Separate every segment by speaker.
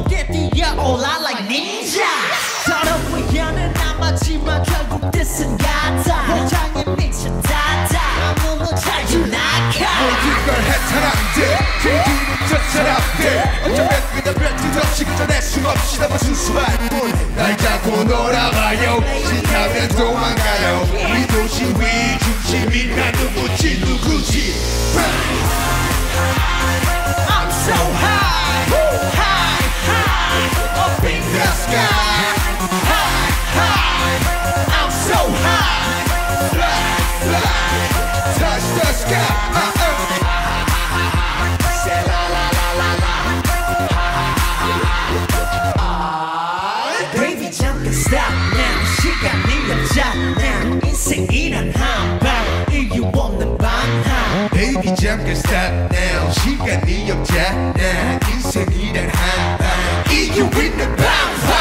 Speaker 1: 무겁게 뛰어올라 like ninja. 서러워하는 남았지만 결국 뜻은 같아. 현장에 미친 다다. 아무도 잘좀 나가.
Speaker 2: 모든 해탈한데 그 길은 저차랍대 어쩌면 그냥 뱉은 듯이 그저 내숨 없이
Speaker 1: 담아준 수발 stop now 시간이 없잖아 인생이란 한방 이유 없는 방황
Speaker 2: Baby 잠깐 stop now 시간이 없잖아 인생이란 한방 이유 있는 방황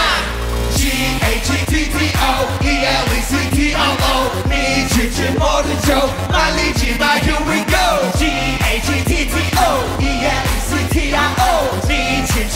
Speaker 2: G-H-T-T-O E-L-E-C-T-O-O 미칠 줄 모르죠